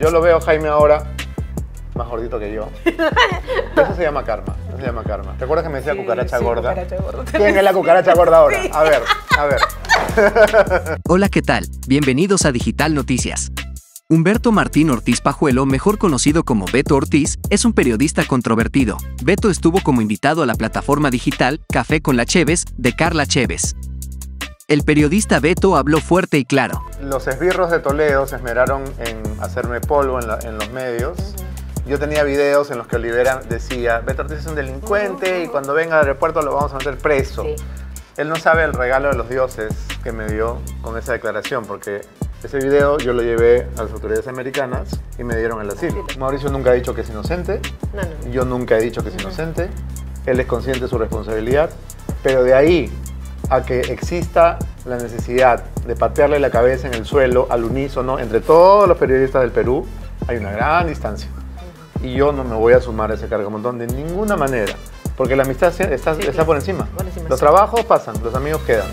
Yo lo veo, Jaime, ahora más gordito que yo. Eso se llama karma. Eso se llama karma. ¿Te acuerdas que me decía Sí, cucaracha sí, gorda? cucaracha gorda. ¿Quién es la cucaracha gorda ahora? Sí. A ver, a ver. Hola, ¿qué tal? Bienvenidos a Digital Noticias. Humberto Martín Ortiz Pajuelo, mejor conocido como Beto Ortiz, es un periodista controvertido. Beto estuvo como invitado a la plataforma digital Café con la Cheves de Carla Cheves. El periodista Beto habló fuerte y claro. Los esbirros de Toledo se esmeraron en hacerme polvo en, la- en los medios. Yo tenía videos en los que Olivera decía, Beto Ortiz es un delincuente y cuando venga al aeropuerto lo vamos a meter preso. Sí. Él no sabe el regalo de los dioses que me dio con esa declaración, porque ese video yo lo llevé a las autoridades americanas y me dieron el asilo. Mauricio nunca ha dicho que es inocente, No, no, no. yo nunca he dicho que es inocente, él es consciente de su responsabilidad, pero de ahí a que exista la necesidad de patearle la cabeza en el suelo al unísono entre todos los periodistas del Perú, hay una gran distancia. Y yo no me voy a sumar a ese cargamontón de ninguna manera, porque la amistad está, Sí, está por encima. Por encima, Los sí. trabajos pasan, los amigos quedan.